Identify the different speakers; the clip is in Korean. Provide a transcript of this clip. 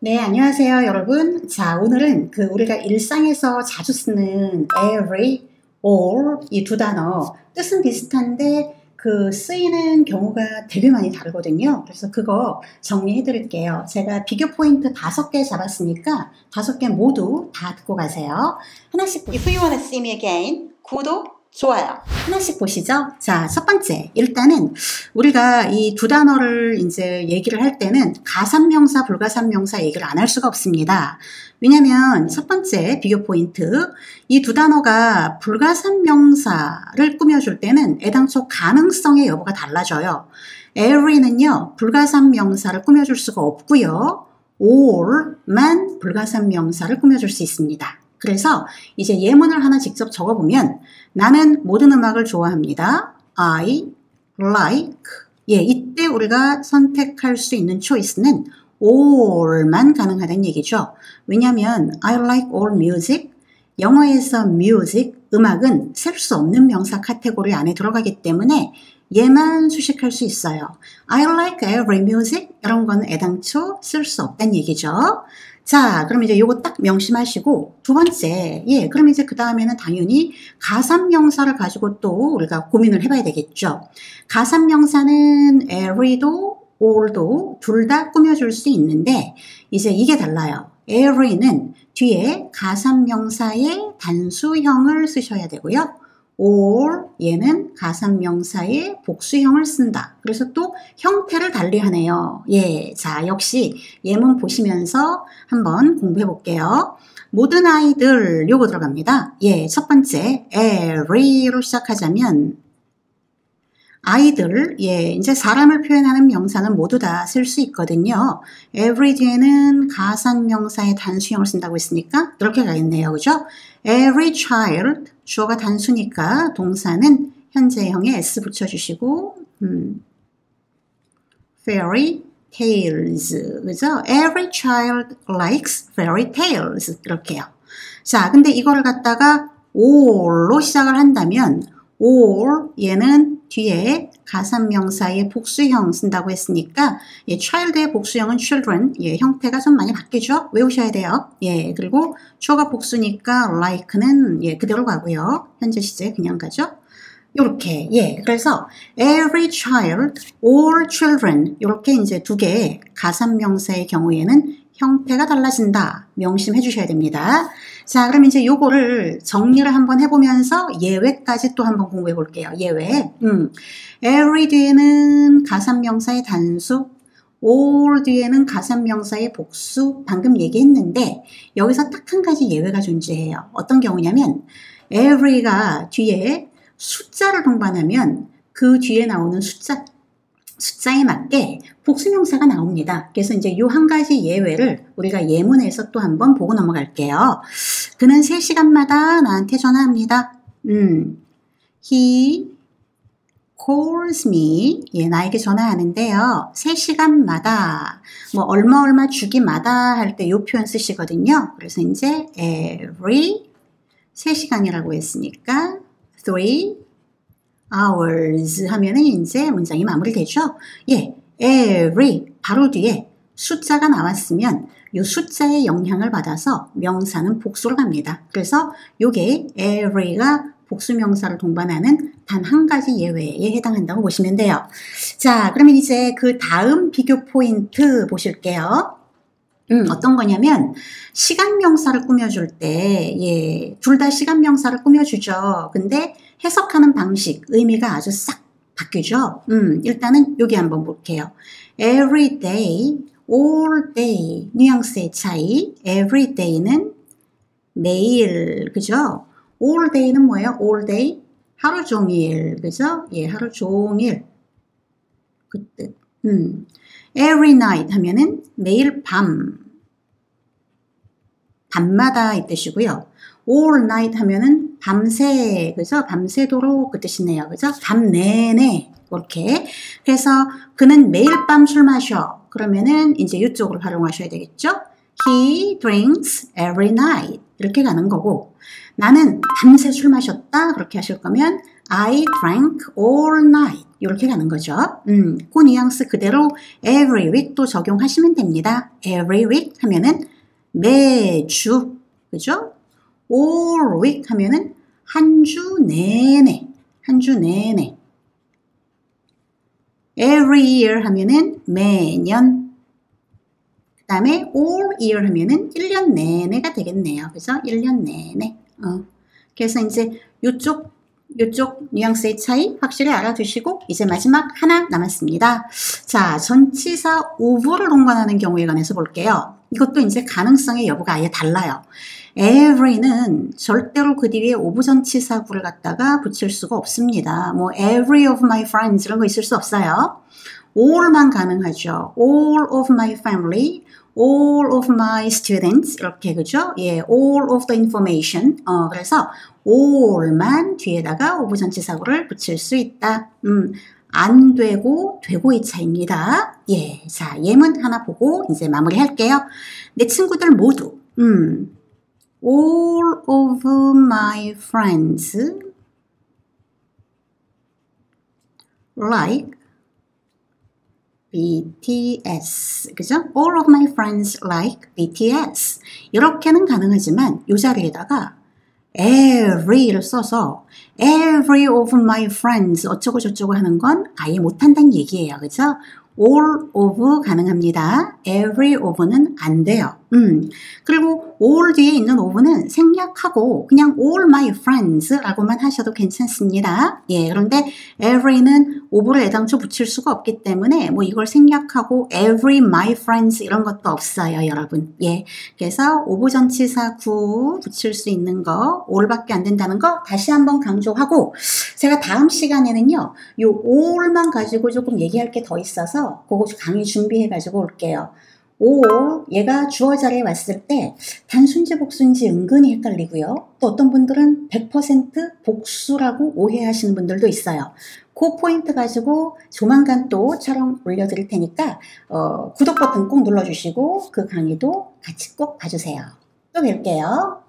Speaker 1: 네, 안녕하세요, 여러분. 자, 오늘은 그 우리가 일상에서 자주 쓰는 every, all 이 두 단어 뜻은 비슷한데 그 쓰이는 경우가 되게 많이 다르거든요. 그래서 그거 정리해 드릴게요. 제가 비교 포인트 다섯 개 잡았으니까 다섯 개 모두 다 듣고 가세요. 하나씩 If you wanna see me again, 구독, 좋아요. 하나씩 보시죠. 자, 첫 번째. 일단은 우리가 이 두 단어를 이제 얘기를 할 때는 가산명사, 불가산명사 얘기를 안 할 수가 없습니다. 왜냐면 첫 번째 비교 포인트. 이 두 단어가 불가산명사를 꾸며줄 때는 애당초 가능성의 여부가 달라져요. every는요, 불가산명사를 꾸며줄 수가 없고요. all만 불가산명사를 꾸며줄 수 있습니다. 그래서 이제 예문을 하나 직접 적어보면 나는 모든 음악을 좋아합니다. I like 예, 이때 우리가 선택할 수 있는 초이스는 all만 가능하다는 얘기죠. 왜냐하면 I like all music 영어에서 music, 음악은 셀 수 없는 명사 카테고리 안에 들어가기 때문에 얘만 수식할 수 있어요. I like every music 이런 건 애당초 쓸 수 없다는 얘기죠. 자, 그럼 이제 요거 딱 명심하시고 두 번째, 예, 그럼 이제 그 다음에는 당연히 가산명사를 가지고 또 우리가 고민을 해봐야 되겠죠. 가산명사는 every도 all도 둘 다 꾸며줄 수 있는데 이제 이게 달라요. every는 뒤에 가산명사의 단수형을 쓰셔야 되고요. Or 얘는 가산명사의 복수형을 쓴다. 그래서 또 형태를 달리 하네요. 예, 자 역시 예문 보시면서 한번 공부해 볼게요. 모든 아이들 요거 들어갑니다. 예, 첫 번째 every로 시작하자면 아이들, 예, 이제 사람을 표현하는 명사는 모두 다 쓸 수 있거든요. every 뒤에는 가산명사의 단수형을 쓴다고 했으니까 이렇게 가겠네요. 그죠? every child, 주어가 단수니까 동사는 현재형에 s 붙여주시고, 음, fairy tales, 그죠? every child likes fairy tales. 이렇게요. 자, 근데 이거를 갖다가 all로 시작을 한다면 all 얘는 뒤에 가산명사의 복수형 쓴다고 했으니까 예, child의 복수형은 children 예, 형태가 좀 많이 바뀌죠? 외우셔야 돼요. 예 그리고 주어가 복수니까 like는 예 그대로 가고요. 현재 시제 그냥 가죠? 요렇게 예 그래서 every child all children 요렇게 이제 두 개의 가산명사의 경우에는 형태가 달라진다. 명심해 주셔야 됩니다. 자, 그럼 이제 요거를 정리를 한번 해보면서 예외까지 또 한번 공부해 볼게요. 예외. 음. every 뒤에는 가산명사의 단수, all 뒤에는 가산명사의 복수, 방금 얘기했는데 여기서 딱 한 가지 예외가 존재해요. 어떤 경우냐면 every가 뒤에 숫자를 동반하면 그 뒤에 나오는 숫자 숫자에 맞게 복수명사가 나옵니다. 그래서 이제 이한 가지 예외를 우리가 예문에서 또 한번 보고 넘어갈게요. 그는 3시간마다 나한테 전화합니다. 음, he calls me. 예, 나에게 전화하는데요. 3시간마다, 뭐, 얼마 얼마 주기마다 할때이 표현 쓰시거든요. 그래서 이제 every 3시간이라고 했으니까 3 hours 하면은 이제 문장이 마무리되죠. 예, every 바로 뒤에 숫자가 나왔으면 이 숫자의 영향을 받아서 명사는 복수로 갑니다. 그래서 이게 every가 복수명사를 동반하는 단 한 가지 예외에 해당한다고 보시면 돼요. 자, 그러면 이제 그 다음 비교 포인트 보실게요. 음, 어떤 거냐면 시간 명사를 꾸며줄 때, 예, 둘 다 시간 명사를 꾸며주죠. 근데 해석하는 방식, 의미가 아주 싹 바뀌죠. 음, 일단은 여기 한번 볼게요. every day, all day 뉘앙스의 차이. every day는 매일, 그죠? all day는 뭐예요? all day 하루 종일, 그죠? 예, 하루 종일 그 뜻. 음. Every night 하면은 매일 밤 밤마다 이 뜻이고요. all night 하면은 밤새, 그죠? 밤새도록 그 뜻이네요. 그죠? 밤 내내. 이렇게. 그래서 그는 매일 밤 술 마셔. 그러면은 이제 이쪽으로 활용하셔야 되겠죠? He drinks every night. 이렇게 가는 거고. 나는 밤새 술 마셨다. 그렇게 하실 거면 I drank all night. 이렇게 가는 거죠. 음, 그 뉘앙스 그대로 every week 또 적용하시면 됩니다. every week 하면은 매주, 그죠? all week 하면은 한 주 내내, 한 주 내내. every year 하면은 매년. 그 다음에 all year 하면은 1년 내내가 되겠네요. 그죠? 1년 내내. 어. 그래서 이제 이쪽 이쪽 뉘앙스의 차이 확실히 알아두시고 이제 마지막 하나 남았습니다. 자, 전치사 of를 동반하는 경우에 관해서 볼게요. 이것도 이제 가능성의 여부가 아예 달라요. every는 절대로 그 뒤에 of 전치사구를 갖다가 붙일 수가 없습니다. 뭐 every of my friends 이런 거 있을 수 없어요. all만 가능하죠. all of my family, all of my students 이렇게 그죠? 예, all of the information. 어, 그래서 all만 뒤에다가 of 전치사구를 붙일 수 있다. 음, 안 되고 되고의 차입니다. 예, 자 예문 하나 보고 이제 마무리할게요. 내 친구들 모두 음, all of my friends like BTS. 그죠? All of my friends like BTS. 이렇게는 가능하지만 이 자리에다가 every를 써서 every of my friends 어쩌고 저쩌고 하는 건 아예 못한다는 얘기예요. 그죠? All of 가능합니다. every of는 안 돼요. 음. 그리고 all 뒤에 있는 of는 생략하고 그냥 all my friends 라고만 하셔도 괜찮습니다. 예, 그런데 every는 of를 애당초 붙일 수가 없기 때문에 뭐 이걸 생략하고 every my friends 이런 것도 없어요, 여러분. 예. 그래서 of 전치사 구 붙일 수 있는 거 all밖에 안 된다는 거 다시 한번 강조하고 제가 다음 시간에는요. 요 all만 가지고 조금 얘기할 게 더 있어서 그거 강의 준비해 가지고 올게요. or 얘가 주어 자리에 왔을 때 단순지 복수인지 은근히 헷갈리고요. 또 어떤 분들은 100% 복수라고 오해하시는 분들도 있어요. 그 포인트 가지고 조만간 또 촬영 올려드릴 테니까 어, 구독 버튼 꼭 눌러주시고 그 강의도 같이 꼭 봐주세요. 또 뵐게요.